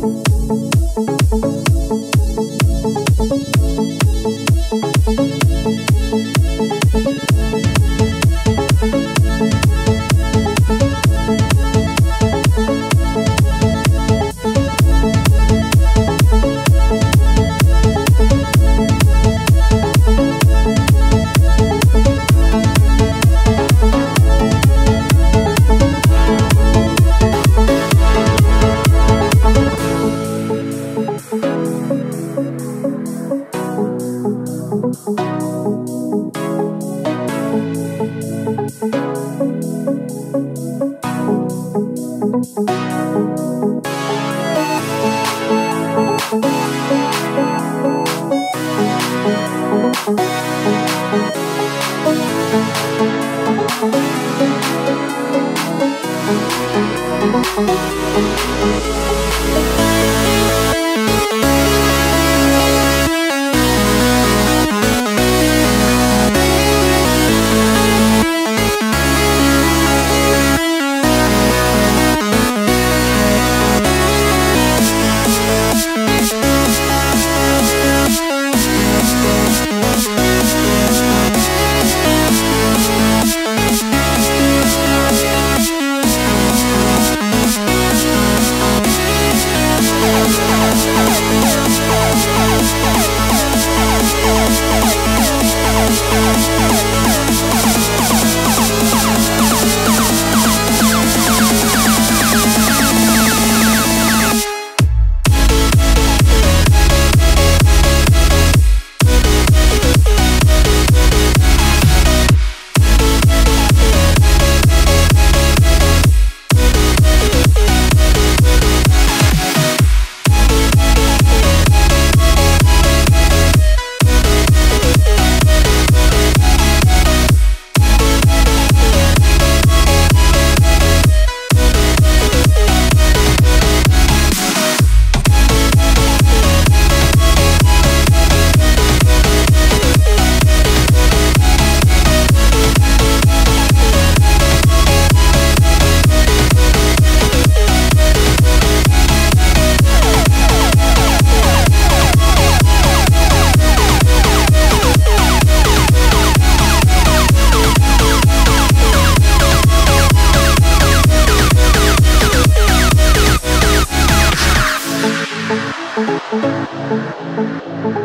Thank Música 嗯嗯嗯嗯